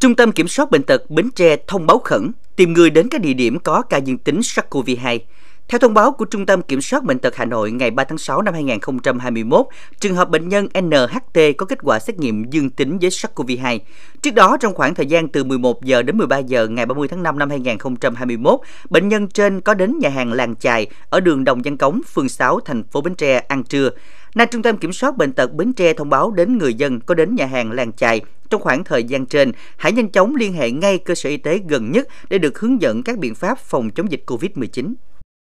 Trung tâm Kiểm soát Bệnh tật Bến Tre thông báo khẩn tìm người đến các địa điểm có ca dương tính SARS-CoV-2. Theo thông báo của Trung tâm Kiểm soát Bệnh tật Hà Nội ngày 3 tháng 6 năm 2021, trường hợp bệnh nhân NHT có kết quả xét nghiệm dương tính với SARS-CoV-2. Trước đó, trong khoảng thời gian từ 11 giờ đến 13 giờ ngày 30 tháng 5 năm 2021, bệnh nhân trên có đến nhà hàng Làng Chài ở đường Đồng Văn Cống, phường 6, thành phố Bến Tre ăn trưa. Nay Trung tâm Kiểm soát Bệnh tật Bến Tre thông báo đến người dân có đến nhà hàng Làng Chài trong khoảng thời gian trên, hãy nhanh chóng liên hệ ngay cơ sở y tế gần nhất để được hướng dẫn các biện pháp phòng chống dịch COVID-19.